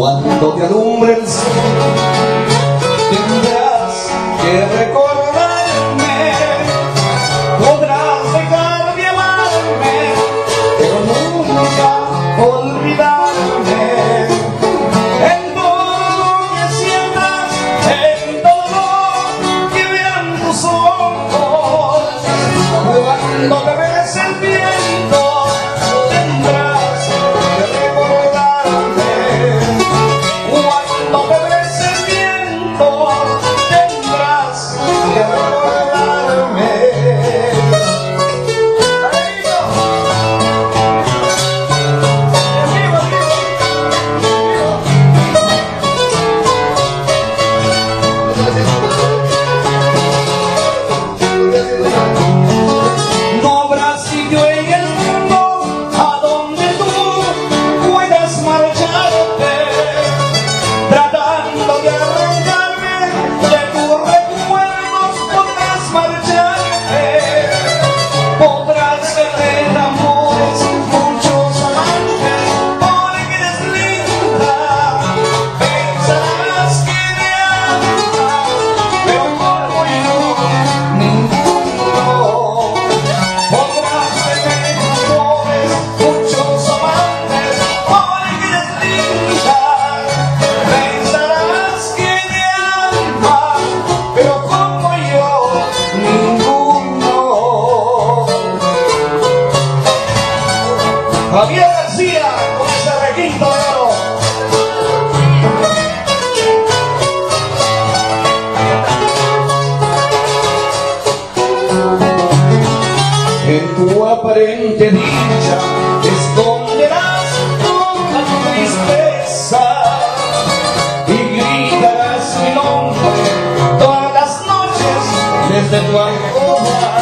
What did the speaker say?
cuando te alumbres tendrás que recordarme podrás dejar de amarme pero nunca olvidarme. En todo lo que sientas en todo que vean tus ojos cuando Javier García con ese requinto de. En tu aparente dicha esconderás toda tu tristeza y gritarás mi nombre todas las noches desde tu alcoba.